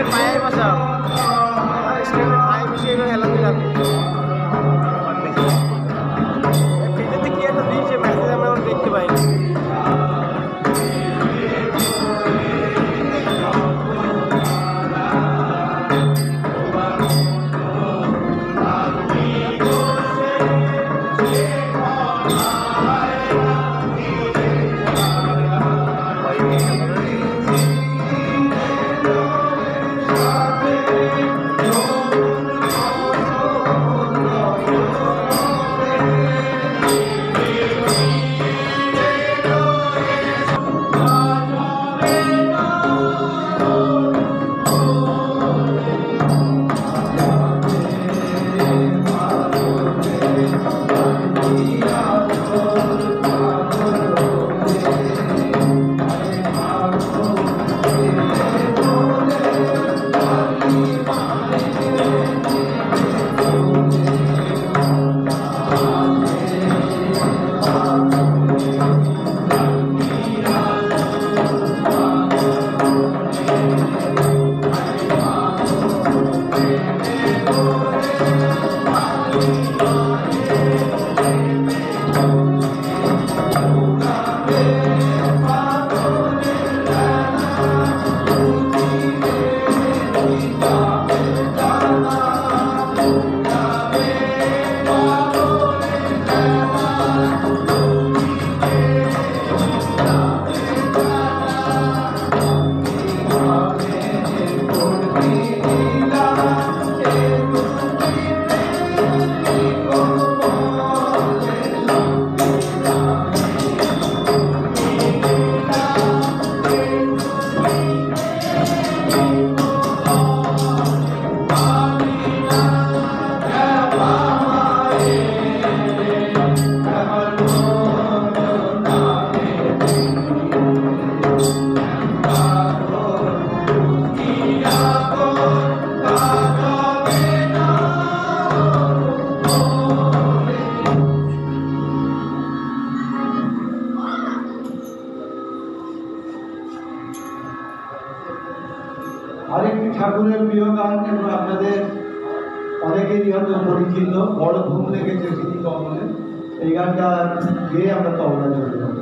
পায়ে বসা পায়ে বসে এবার হেলান দিলাম আরেকটি ঠাকুরের প্রিয় গান এবং আপনাদের অনেকেরই হয়তো পরিচিত, বড় ঘুম লেগেছে সিটি কমলে এই গানটা গেয়ে আমরা তবলা চলে যাব